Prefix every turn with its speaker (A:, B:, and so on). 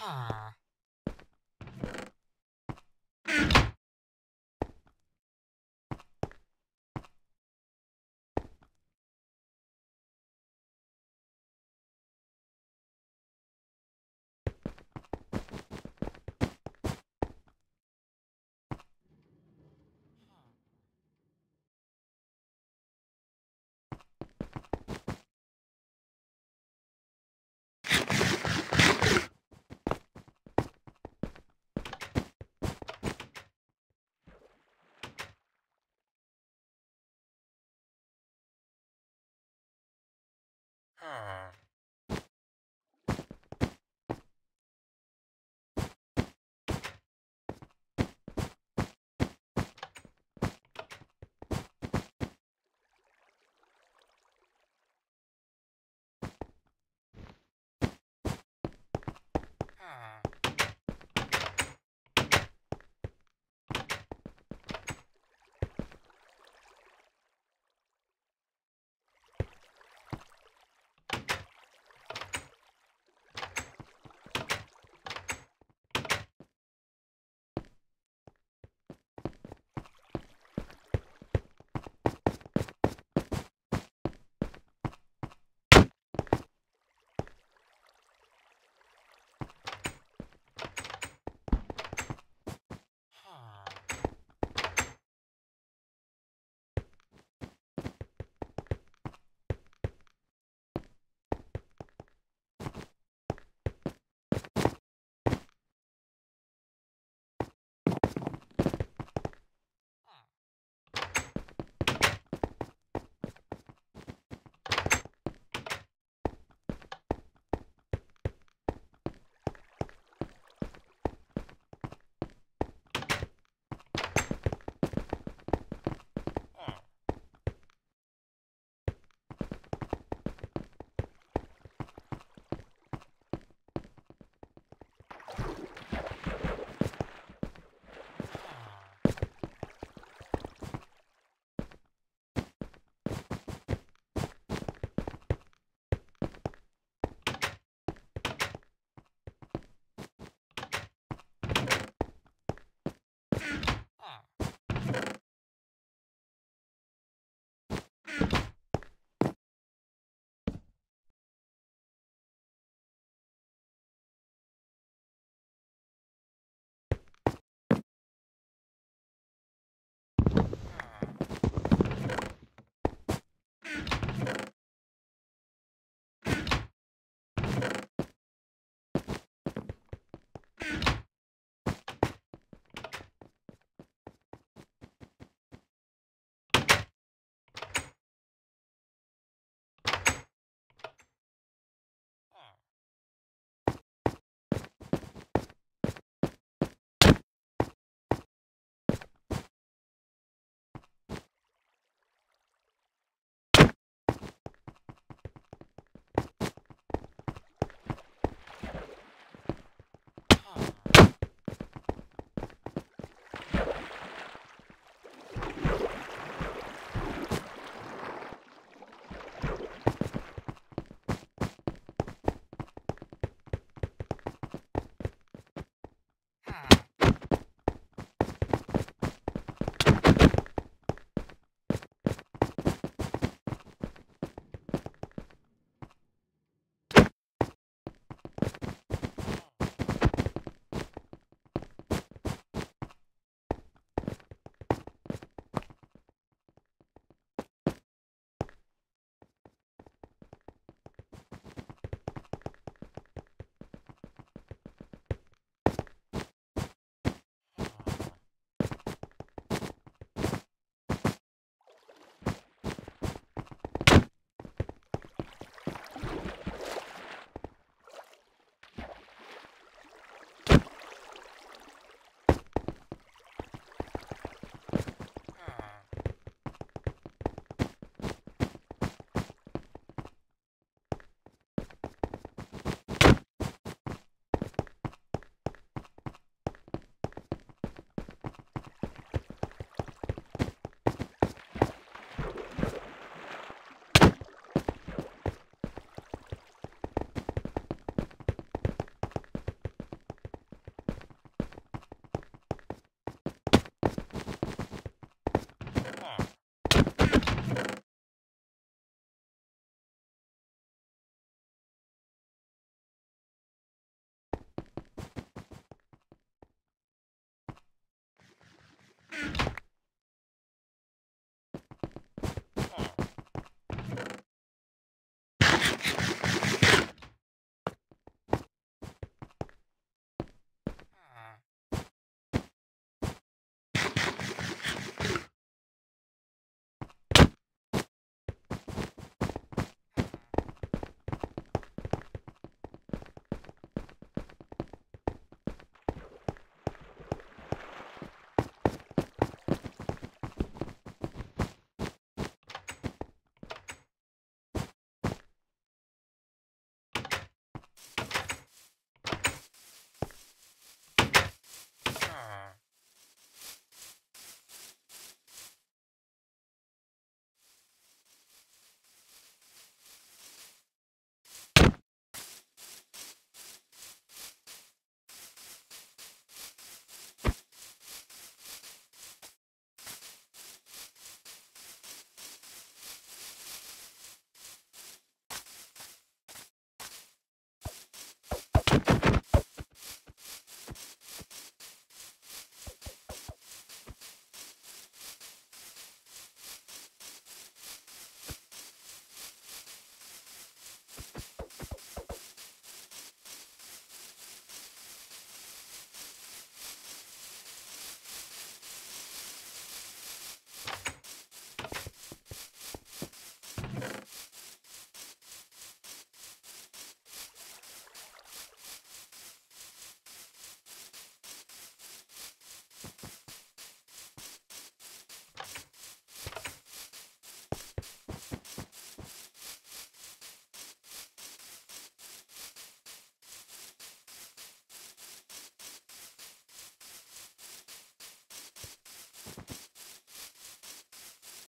A: Huh. Huh.